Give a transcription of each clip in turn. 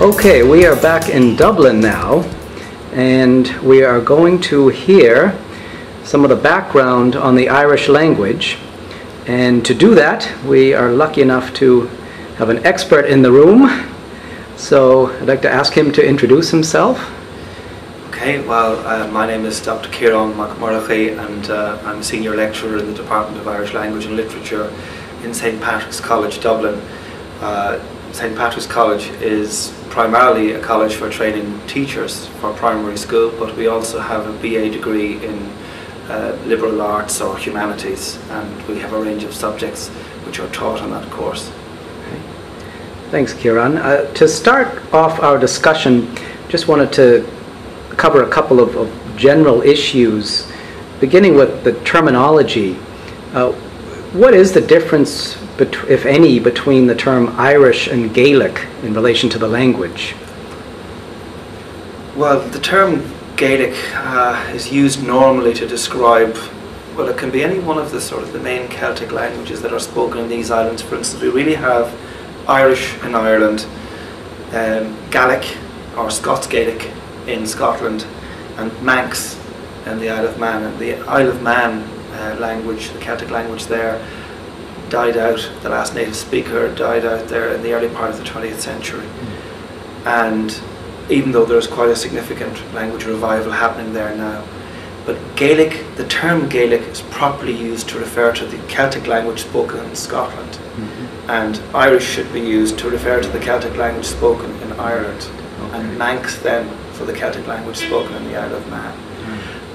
Okay, we are back in Dublin now, and we are going to hear some of the background on the Irish language. And to do that, we are lucky enough to have an expert in the room. So I'd like to ask him to introduce himself. Okay, well, uh, my name is Dr. Ciarán Mac Murchaidh and uh, I'm a senior lecturer in the Department of Irish Language and Literature in St. Patrick's College, Dublin. Uh, St. Patrick's College is primarily a college for training teachers for primary school, but we also have a BA degree in uh, liberal arts or humanities, and we have a range of subjects which are taught on that course. Thanks, Ciarán. Uh, to start off our discussion, just wanted to cover a couple of, of general issues, beginning with the terminology. Uh, what is the difference, if any, between the term Irish and Gaelic in relation to the language? Well, the term Gaelic uh, is used normally to describe, well, it can be any one of the sort of the main Celtic languages that are spoken in these islands. For instance, we really have Irish in Ireland, um, Gaelic or Scots Gaelic in Scotland, and Manx in the Isle of Man. And the Isle of Man uh, language, the Celtic language there, died out. The last native speaker died out there in the early part of the 20th century. Mm. And even though there's quite a significant language revival happening there now. But Gaelic, the term Gaelic is properly used to refer to the Celtic language spoken in Scotland. Mm-hmm. And Irish should be used to refer to the Celtic language spoken in Ireland. Okay. And Manx then for the Celtic language spoken in the Isle of Man.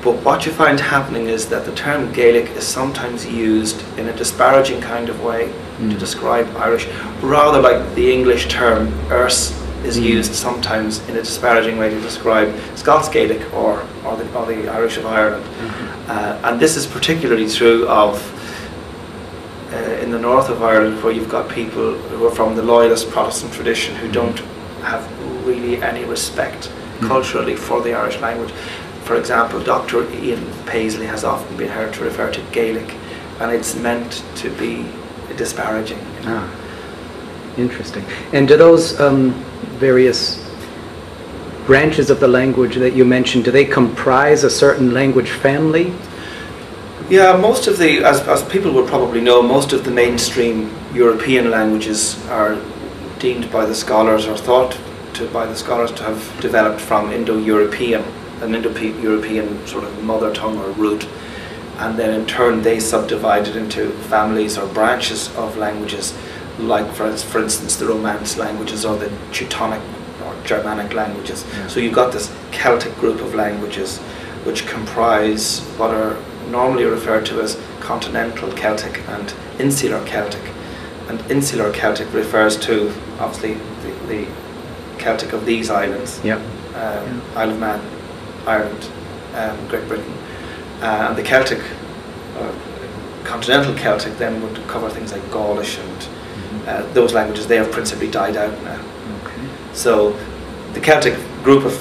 Mm. But what you find happening is that the term Gaelic is sometimes used in a disparaging kind of way mm. to describe Irish, rather like the English term Erse is used sometimes in a disparaging way to describe Scots Gaelic or, or, the, or the Irish of Ireland. Mm-hmm. Uh, and this is particularly true of uh, in the north of Ireland where you've got people who are from the loyalist Protestant tradition who mm-hmm. don't have really any respect mm-hmm. culturally for the Irish language. For example, Dr. Ian Paisley has often been heard to refer to Gaelic and it's meant to be disparaging. Ah, interesting. And do those um, various branches of the language that you mentioned, do they comprise a certain language family? Yeah, most of the, as, as people will probably know, most of the mainstream European languages are deemed by the scholars or thought to, by the scholars to have developed from Indo-European, an Indo-European sort of mother tongue or root, and then in turn they subdivided into families or branches of languages like for, for instance the Romance languages or the Teutonic or Germanic languages. Yeah. So you've got this Celtic group of languages which comprise what are normally referred to as continental Celtic and insular Celtic. And insular Celtic refers to obviously the, the Celtic of these islands. Yeah. Um, Isle of Man, Ireland, um, Great Britain. Uh, and the Celtic, uh, continental Celtic then would cover things like Gaulish and uh, those languages they have principally died out now. Okay. So the Celtic group of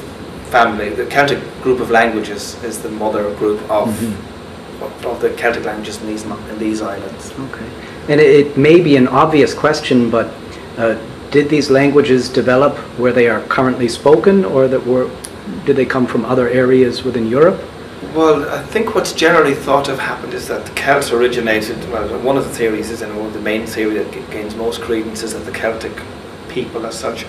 family, the Celtic group of languages is the mother group of mm-hmm. of the Celtic languages in these in these islands. Okay, and it, it may be an obvious question, but uh, did these languages develop where they are currently spoken, or that were did they come from other areas within Europe? Well, I think what's generally thought of happened is that the Celts originated, well, one of the theories is, and one of the main theory that gains most credence is that the Celtic people as such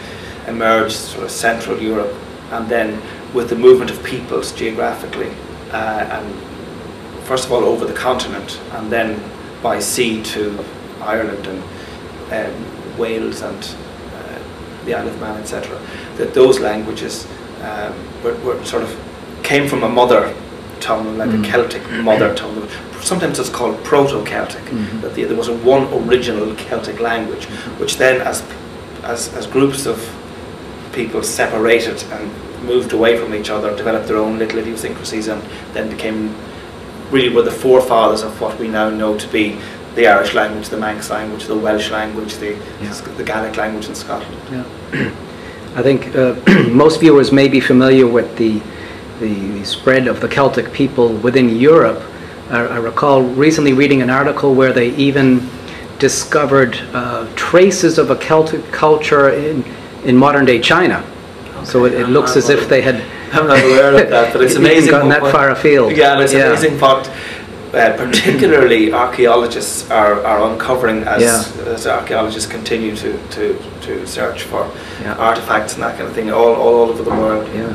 emerged sort of Central Europe and then with the movement of peoples geographically uh, and first of all over the continent and then by sea to Ireland and um, Wales and uh, the Isle of Man, etc., that those languages um, were, were sort of came from a mother tongue, like mm. a Celtic mother tongue. Sometimes it's called Proto-Celtic. Mm-hmm. That the, there was a one original Celtic language, mm-hmm. which then, as, as as groups of people separated and moved away from each other, developed their own little idiosyncrasies, and then became really were the forefathers of what we now know to be the Irish language, the Manx language, the Welsh language, the, yeah. the Gaelic language in Scotland. Yeah. I think uh, most viewers may be familiar with the the, spread of the Celtic people within Europe. I, I, recall recently reading an article where they even discovered uh, traces of a Celtic culture in, in modern-day China. So it, it looks as if they had... I'm not aware of that, but it's amazing. gotten that far afield. Yeah, and it's Yeah. amazing what uh, particularly archaeologists are, are uncovering as, Yeah. as archaeologists continue to, to, to search for Yeah. artifacts and that kind of thing all, all over the world. Yeah.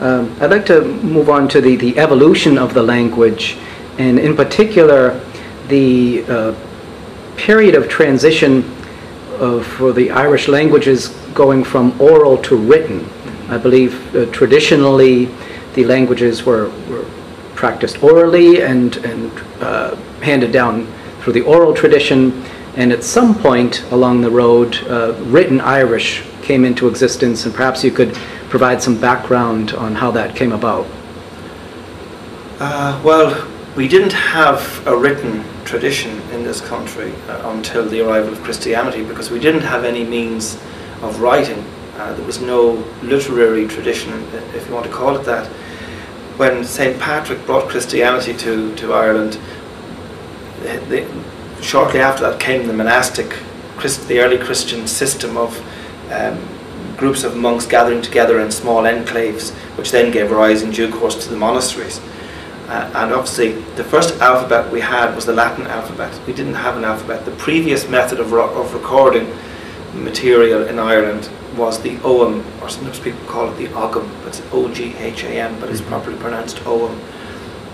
Um, I'd like to move on to the, the evolution of the language, and in particular, the uh, period of transition of, for the Irish languages going from oral to written. I believe uh, traditionally the languages were, were practiced orally and, and uh, handed down through the oral tradition, and at some point along the road, uh, written Irish came into existence, and perhaps you could provide some background on how that came about. Uh, well, we didn't have a written tradition in this country uh, until the arrival of Christianity because we didn't have any means of writing. Uh, there was no literary tradition, if you want to call it that. When St. Patrick brought Christianity to, to Ireland, shortly after that came the monastic, Christ, the early Christian system of um, groups of monks gathering together in small enclaves, which then gave rise in due course to the monasteries. Uh, and obviously, the first alphabet we had was the Latin alphabet. We didn't have an alphabet. The previous method of, of recording material in Ireland was the Ogham, or sometimes people call it the Ogham. But it's O G H A M, but it's properly pronounced Ogham.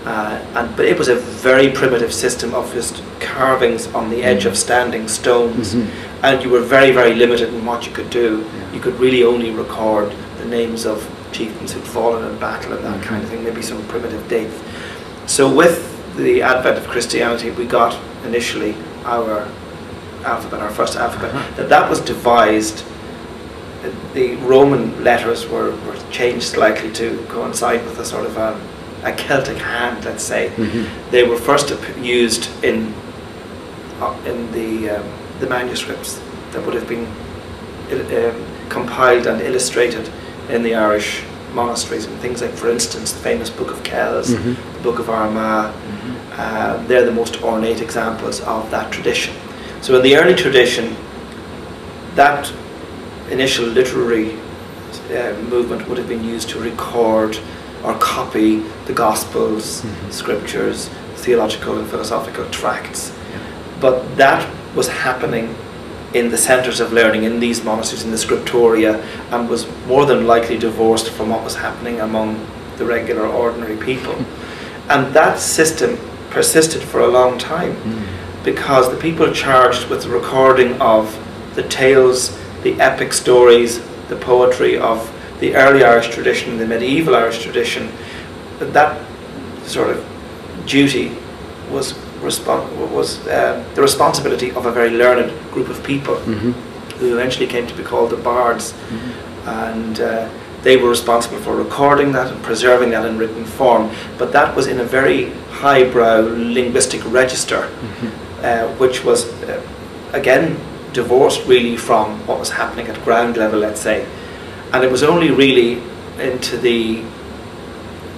Uh, and but it was a very primitive system of just carvings on the edge of standing stones, Mhm. and you were very very limited in what you could do. Yeah. You could really only record the names of chieftains who'd fallen in battle and that Mhm. kind of thing, maybe some primitive dates. So with the advent of Christianity, we got initially our alphabet, our first alphabet. That that was devised. The Roman letters were, were changed slightly to coincide with a sort of a, a Celtic hand, let's say. Mhm. They were first used in uh, in the um, the manuscripts that would have been um, compiled and illustrated in the Irish monasteries and things like, for instance, the famous Book of Kells, Mhm. the Book of Armagh. Uh, they're the most ornate examples of that tradition. So in the early tradition, that initial literary uh, movement would have been used to record or copy the Gospels, Mhm. scriptures, theological and philosophical tracts. But that was happening in the centres of learning in these monasteries, in the scriptoria, and was more than likely divorced from what was happening among the regular, ordinary people. And that system persisted for a long time because the people charged with the recording of the tales, the epic stories, the poetry of the early Irish tradition, the medieval Irish tradition, that that sort of duty was respon- was uh, the responsibility of a very learned group of people Mhm. who eventually came to be called the bards, and uh, they were responsible for recording that and preserving that in written form. But that was in a very highbrow linguistic register, uh, which was uh, again divorced really from what was happening at ground level, let's say. And it was only really into the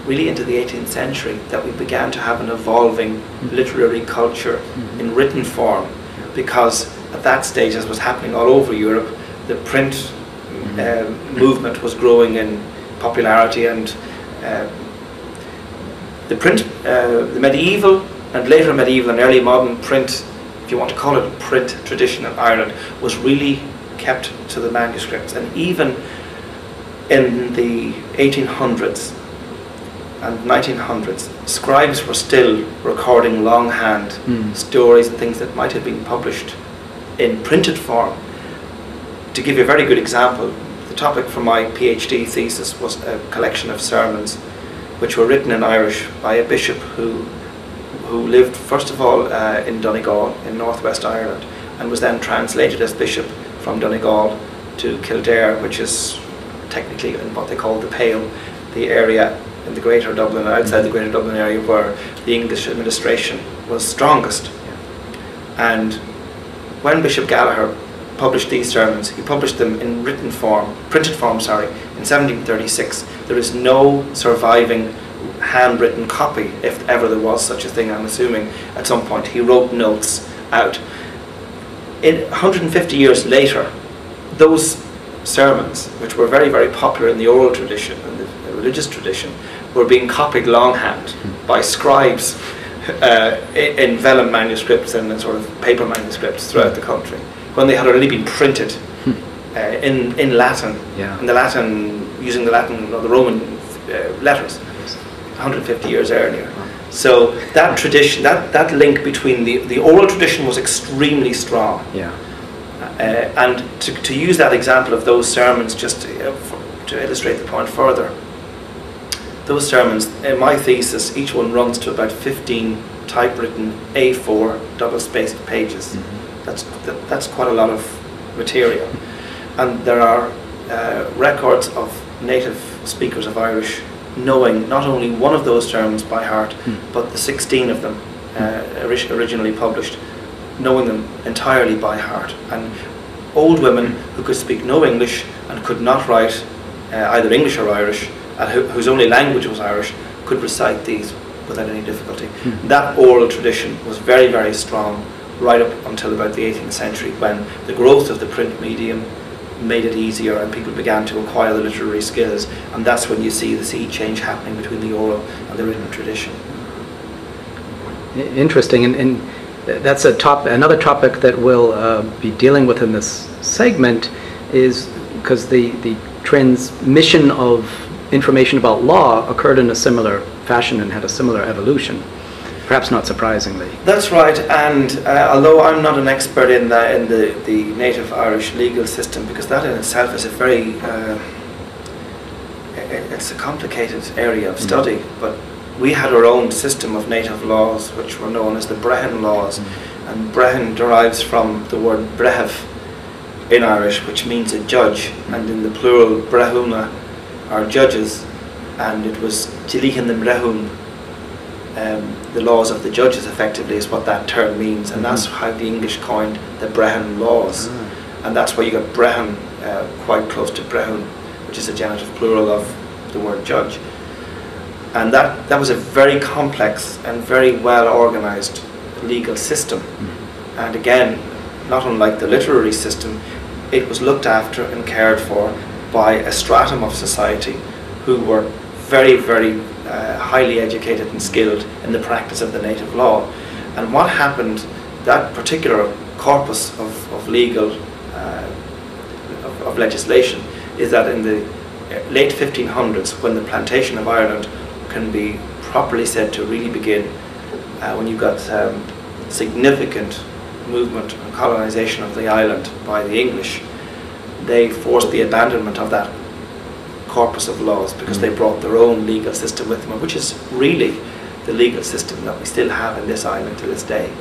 really into the 18th century that we began to have an evolving literary culture Mhm. in written form because at that stage as was happening all over Europe the print Mhm. um, movement was growing in popularity and um, the print uh, the medieval and later medieval and early modern print if you want to call it a print tradition in Ireland was really kept to the manuscripts and even in the 1800s and 1900s, scribes were still recording longhand Mm. stories and things that might have been published in printed form. To give you a very good example, the topic for my PhD thesis was a collection of sermons which were written in Irish by a bishop who, who lived first of all uh, in Donegal in northwest Ireland and was then translated as bishop from Donegal to Kildare, which is technically in what they call the Pale, the area in the Greater Dublin, outside the Greater Dublin area where the English administration was strongest. And when Bishop Gallagher published these sermons, he published them in written form, printed form, sorry, in 1736. There is no surviving handwritten copy, if ever there was such a thing, I'm assuming, at some point. He wrote notes out. In 150 years later, those sermons, which were very, very popular in the oral tradition and the, religious tradition, were being copied longhand by scribes uh, in, vellum manuscripts and in sort of paper manuscripts throughout the country, when they had already been printed uh, in, in Latin, Yeah. in the Latin, using the Latin or the Roman uh, letters, 150 years earlier. So that tradition, that, that link between the, the oral tradition was extremely strong. Yeah. Uh, and to, to use that example of those sermons, just to, uh, for, to illustrate the point further, those sermons, in my thesis, each one runs to about 15 typewritten A4 double spaced pages. Mhm. That's, that, that's quite a lot of material. And there are uh, records of native speakers of Irish knowing not only one of those terms by heart, Hmm. but the 16 of them uh, ori- originally published, knowing them entirely by heart. And old women who could speak no English and could not write uh, either English or Irish, and who, whose only language was Irish, could recite these without any difficulty. Hmm. That oral tradition was very, very strong right up until about the 18th century when the growth of the print medium made it easier and people began to acquire the literary skills. And that's when you see the sea change happening between the oral and the written tradition. Interesting, and, and that's a top, another topic that we'll uh, be dealing with in this segment is because the, the transmission of information about law occurred in a similar fashion and had a similar evolution, perhaps not surprisingly. That's right, and uh, although I'm not an expert in the, in the, the native Irish legal system, because that in itself is a very, uh, it's a complicated area of Mhm. study, but we had our own system of native laws, which were known as the Brehon laws, and Brehon derives from the word breitheamh in Irish, which means a judge, and in the plural breithiúna are judges, and it was dlíthe na mbreithiúna, um, the laws of the judges effectively is what that term means, and that's Mhm. how the English coined the Brehon laws, Ah. and that's why you got Brehon uh, quite close to Brehun, which is a genitive plural of the word judge. And that, that was a very complex and very well organized legal system. Mhm. And again, not unlike the literary system, it was looked after and cared for by a stratum of society who were very, very uh, highly educated and skilled in the practice of the native law. And what happened, that particular corpus of, of legal, uh, of, of legislation, is that in the late 1500s, when the plantation of Ireland can be properly said to really begin, uh, when you got um, significant movement and colonization of the island by the English, they forced the abandonment of that corpus of laws because they brought their own legal system with them, which is really the legal system that we still have in this island to this day.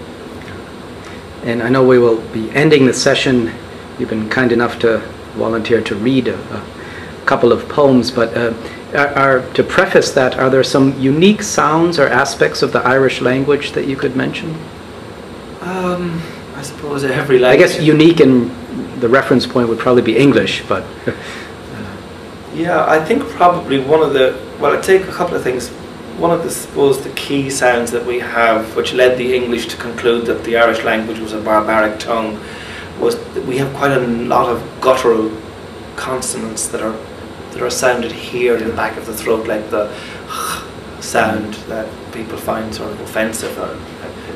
And I know we will be ending the session. You've been kind enough to volunteer to read a, a couple of poems, but uh, are, are, to preface that, are there some unique sounds or aspects of the Irish language that you could mention? Um, I suppose every language. I guess unique in the reference point would probably be English, but Yeah, I think probably one of the well, I'd take a couple of things. One of the suppose the key sounds that we have, which led the English to conclude that the Irish language was a barbaric tongue, was that we have quite a lot of guttural consonants that are that are sounded here in the back of the throat, like the sound that people find sort of offensive or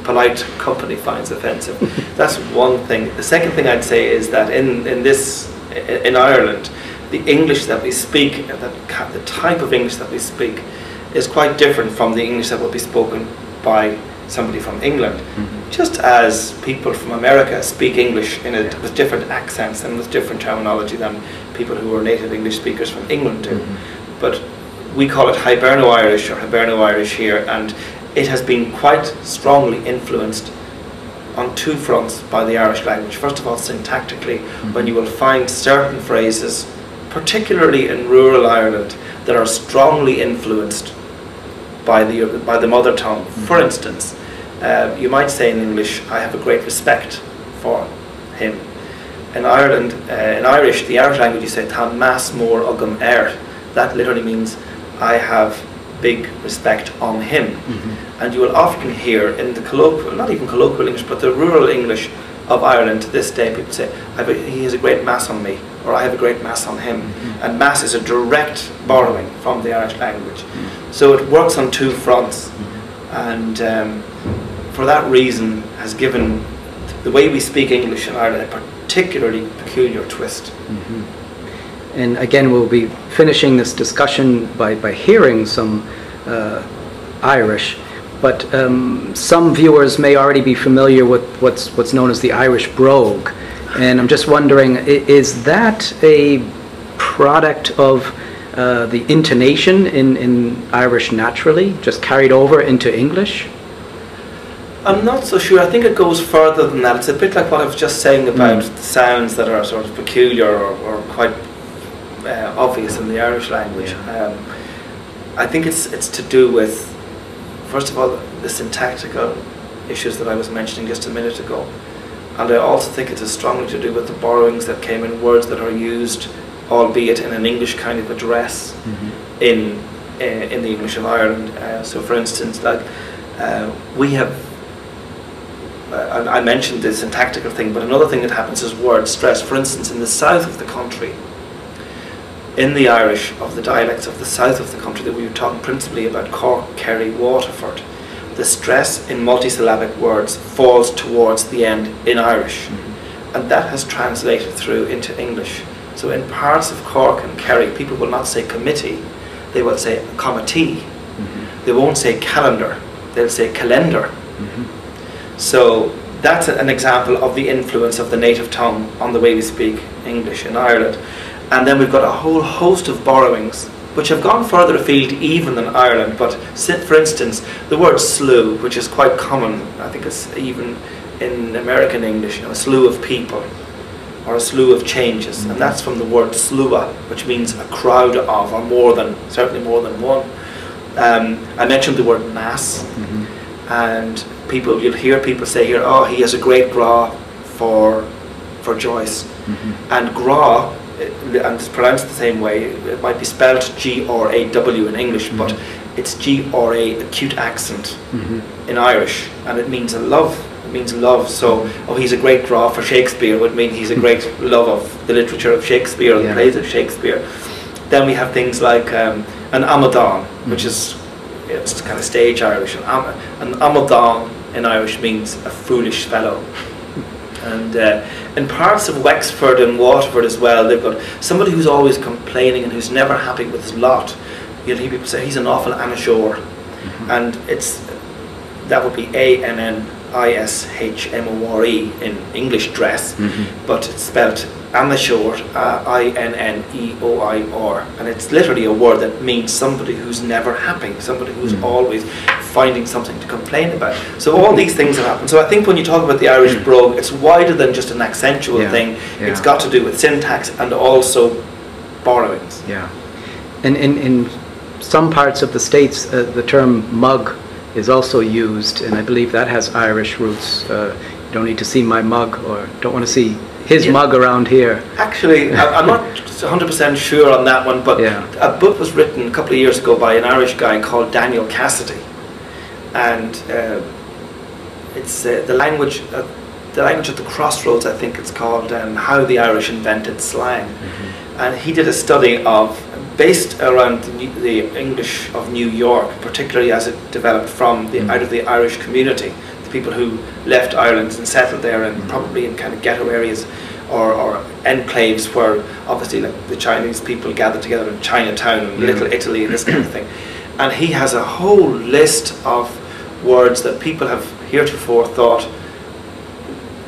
polite company finds offensive. That's one thing. The second thing I'd say is that in, in this in Ireland, the English that we speak, that the type of English that we speak, is quite different from the English that would be spoken by somebody from England. Mhm. Just as people from America speak English in a, with different accents and with different terminology than people who are native English speakers from England do. Mhm. But we call it Hiberno-Irish or Hiberno-Irish here, and it has been quite strongly influenced on two fronts by the Irish language. First of all, syntactically, when you will find certain phrases, particularly in rural Ireland, that are strongly influenced by the by the mother tongue. For Mhm. instance, uh, you might say in English, "I have a great respect for him." In Ireland, uh, in Irish, the Irish language, you say "Tá meas mór agam air." That literally means, "I have big respect on him." Mhm. And you will often hear in the colloquial, not even colloquial English, but the rural English of Ireland to this day, people say, "I have a- "He has a great mass on me." Or I have a great mass on him. And mass is a direct borrowing from the Irish language. So it works on two fronts. And um, for that reason has given the way we speak English in Ireland a particularly peculiar twist. And again, we'll be finishing this discussion by, by hearing some uh, Irish, but um, some viewers may already be familiar with what's, what's known as the Irish brogue. And I'm just wondering, is that a product of uh, the intonation in, in Irish naturally, just carried over into English? I'm not so sure. I think it goes further than that. It's a bit like what I was just saying about the sounds that are sort of peculiar or, or quite uh, obvious in the Irish language. Um, I think it's it's to do with, first of all, the syntactical issues that I was mentioning just a minute ago, and I also think it is strongly to do with the borrowings that came in words that are used, albeit in an English kind of address, in uh, in the English of Ireland. Uh, so, for instance, like uh, we have. Uh, I I mentioned the syntactical thing, but another thing that happens is word stress. For instance, in the south of the country, in the Irish of the dialects of the south of the country that we were talking principally about Cork, Kerry, Waterford, the stress in multisyllabic words falls towards the end in Irish, mm-hmm. and that has translated through into English. So in parts of Cork and Kerry, people will not say committee, they will say committee. Mm-hmm. They won't say calendar, they'll say calendar. Mm-hmm. So that's an example of the influence of the native tongue on the way we speak English in Ireland. And then we've got a whole host of borrowings which have gone further afield even than Ireland. But for instance, the word slew, which is quite common, I think it's even in American English, you know, a slew of people or a slew of changes. And mm-hmm. that's from the word slua, which means a crowd of, or more than, certainly more than one. Um, I mentioned the word mass mm-hmm. and people you'll hear people say here oh he has a great gra for for Joyce mm-hmm. and gra and it's pronounced the same way. It might be spelled G-R-A-W in English mm-hmm. but it's G-R-A acute accent mm-hmm. in Irish and it means a love. It means love. So oh he's a great gra for Shakespeare would mean he's a great love of the literature of Shakespeare or the Yeah. plays of Shakespeare. Then we have things like um, an Amadan, which mm-hmm. is it's kind of stage Irish. An, am- an Amadan in Irish means a foolish fellow. And uh, in parts of Wexford and Waterford as well, they've got somebody who's always complaining and who's never happy with his lot. You'll hear people say he's an awful anashore, and it's that would be A N N I S H M O R E in English dress, but it's spelled Anashore, uh, I N N E O I R, and it's literally a word that means somebody who's never happy, somebody who's always finding something to complain about. So all these things have happened. So I think when you talk about the Irish brogue, it's wider than just an accentual Yeah, thing. It's yeah. got to do with syntax and also borrowings. Yeah. And in, in some parts of the states, uh, the term mug is also used, and I believe that has Irish roots. Uh, you don't need to see my mug, or don't want to see his Yeah. mug around here. Actually, I'm not 100% sure on that one, but Yeah. a book was written a couple of years ago by an Irish guy called Daniel Cassidy, and uh, it's uh, the language, uh, the language at the crossroads. I think it's called um, "How the Irish Invented Slang," and he did a study of based around the, New- the English of New York, particularly as it developed from the Mhm. out of the Irish community, the people who left Ireland and settled there, and Mhm. probably in kind of ghetto areas or, or enclaves where obviously like the Chinese people gathered together in Chinatown and. Little Italy and this kind of thing. And he has a whole list of words that people have heretofore thought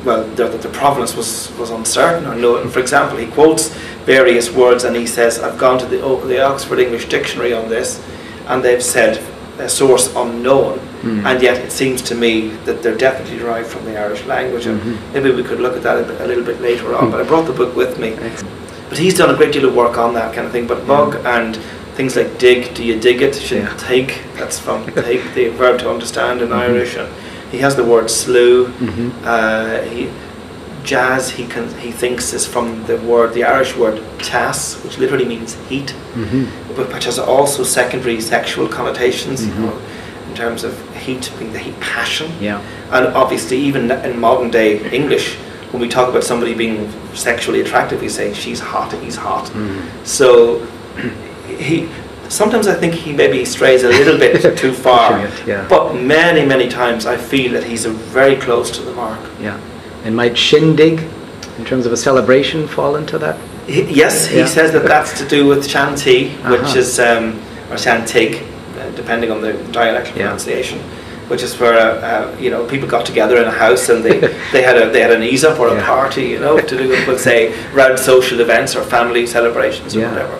well, the, the, provenance was, was uncertain or no. For example, he quotes various words and he says, I've gone to the, O- the Oxford English Dictionary on this, and they've said a source unknown, Mm. and yet it seems to me that they're definitely derived from the Irish language, and Mhm. maybe we could look at that a, bit, a little bit later on. Mm. But I brought the book with me. Excellent. But he's done a great deal of work on that kind of thing. But bug and things like dig, do you dig it? Should Yeah. take, that's from take, the verb to understand in Mhm. Irish. And he has the word slew. Mhm. Uh, he, jazz, he can he thinks is from the word, the Irish word teas, which literally means heat, Mhm. but which has also secondary sexual connotations. You Mhm. know, in terms of heat being the heat passion. Yeah. And obviously, even in modern day English, when we talk about somebody being sexually attractive, we say she's hot, he's hot. Mm. So he sometimes I think he maybe strays a little bit too far. Yeah. But many, many times I feel that he's a very close to the mark. Yeah. And might shindig, in terms of a celebration, fall into that? He, yes, he Yeah. says that that's to do with Shanti, which Uh-huh. is um, or Shantig, uh, depending on the dialectal Yeah. pronunciation. Which is where uh, uh, you know people got together in a house and they, they had a they had an ease up or a party, you know, to do with say around social events or family celebrations or whatever.